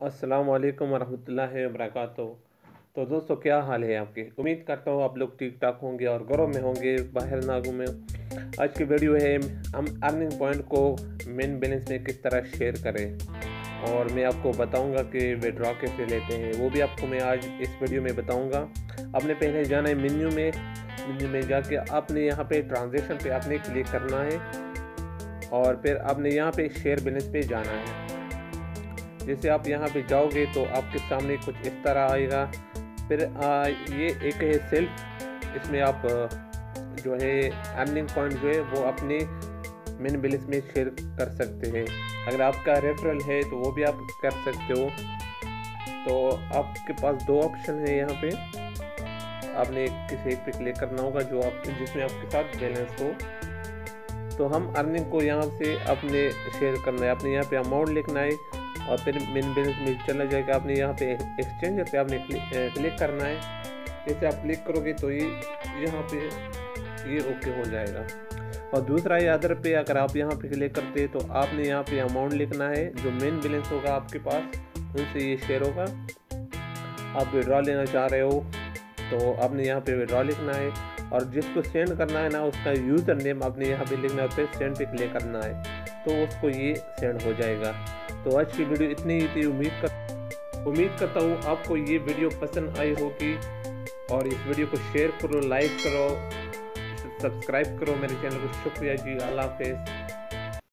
अस्सलाम वालेकुम वबरकातुहू। तो दोस्तों, क्या हाल है आपके? उम्मीद करता हूँ आप लोग ठीक ठाक होंगे और घरों में होंगे, बाहर ना घूमें। आज की वीडियो है, हम अर्निंग पॉइंट को मेन बैलेंस में किस तरह शेयर करें। और मैं आपको बताऊँगा कि विड्रॉ कैसे लेते हैं, वो भी आपको मैं आज इस वीडियो में बताऊँगा। आपने पहले जाना है मेन्यू में। मेन्यू में जाके आपने यहाँ पे ट्रांजेक्शन पे आपने क्लिक करना है। और फिर आपने यहाँ पे शेयर बैलेंस पे जाना है। जैसे आप यहाँ पे जाओगे तो आपके सामने कुछ इस तरह आएगा। फिर आ, ये एक है सेल्फ इसमें आप जो है अर्निंग पॉइंट जो है वो अपने मेन बैलेंस में शेयर कर सकते हैं। अगर आपका रेफरल है तो वो भी आप कर सकते हो। तो आपके पास दो ऑप्शन है यहाँ पे। आपने किसी एक पे क्लिक करना होगा जो आप जिसमें आपके साथ बैलेंस हो। तो हम अर्निंग को यहाँ से अपने शेयर करना है। अपने यहाँ पे अमाउंट लिखना है। और फिर मेन बैलेंस में चला जाएगा आपने यहाँ पे एक्सचेंज पे आपने क्लिक करना है। जैसे आप क्लिक करोगे तो ये, यहाँ पे ये ओके हो जाएगा। और दूसरा ये अदर पे अगर आप यहाँ पे क्लिक करते हैं तो आपने यहाँ पे अमाउंट लिखना है, जो मेन बैलेंस होगा आपके पास, उनसे ये शेयर होगा। आप विड्रॉ लेना चाह रहे हो तो आपने यहाँ पे विड्रॉ लिखना है। और जिसको सेंड करना है ना, उसका यूज़र नेम आपने यहाँ पे लिखना है सेंड पे क्लिक करना है तो उसको ये सेंड हो जाएगा। तो आज की वीडियो इतनी ही थी। उम्मीद कर, उम्मीद करता हूँ आपको ये वीडियो पसंद आई होगी। और इस वीडियो को शेयर करो लाइक करो सब्सक्राइब करो मेरे चैनल को। शुक्रिया जी। अल्लाह हाफिज़।